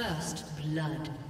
First blood.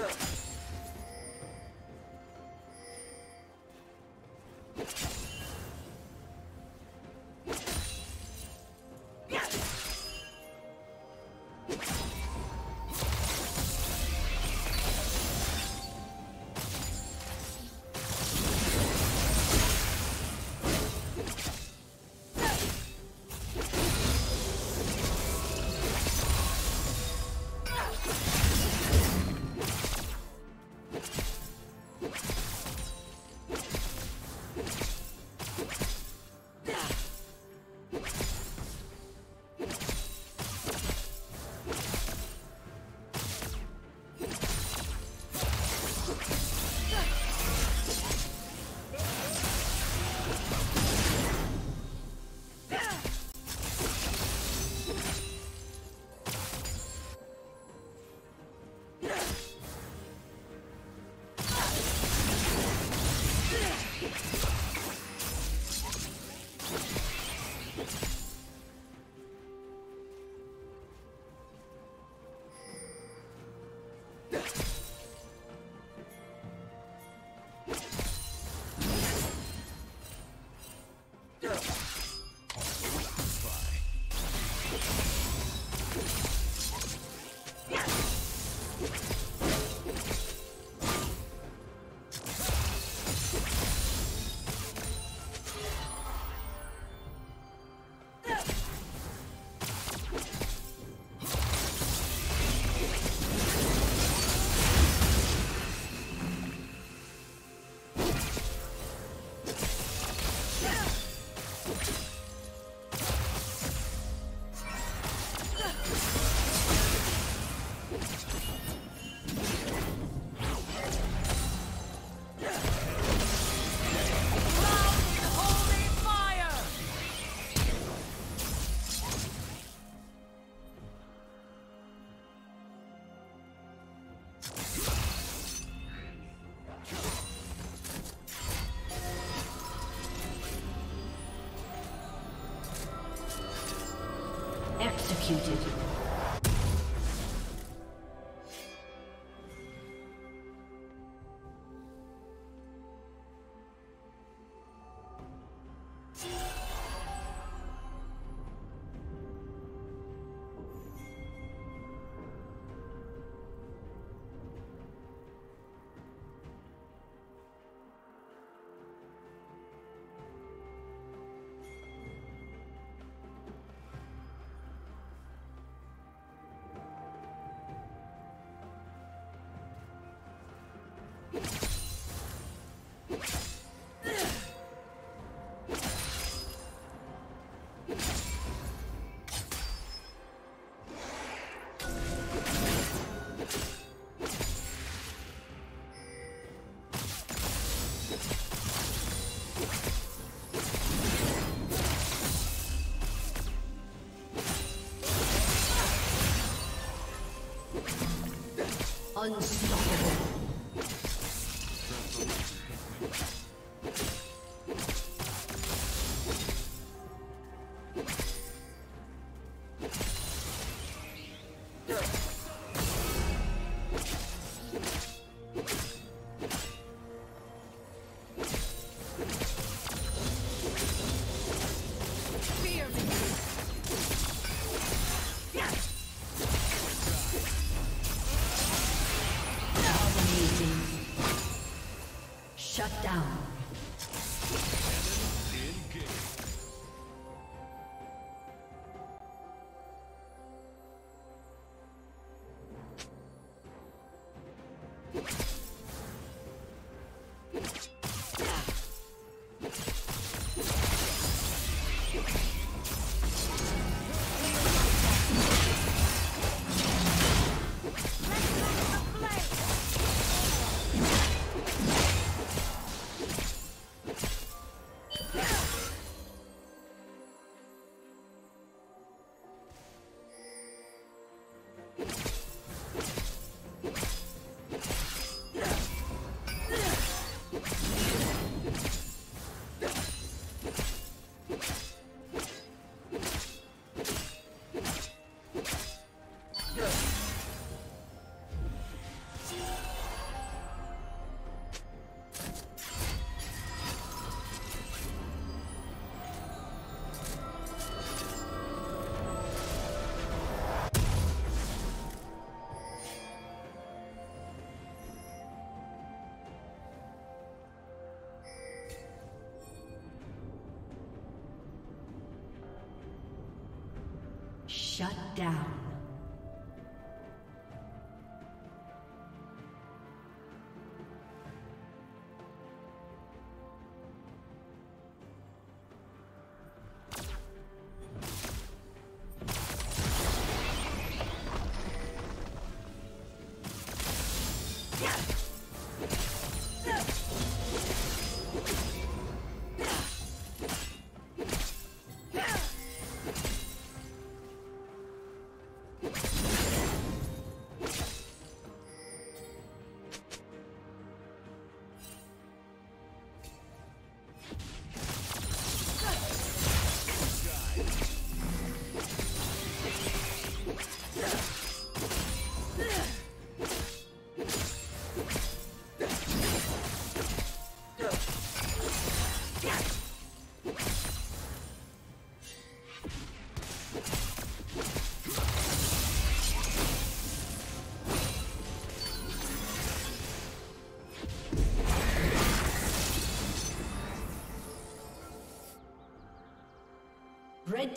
Go. 嗯，解决。Unstoppable. Shut down. Red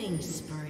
Killing spree.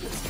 Just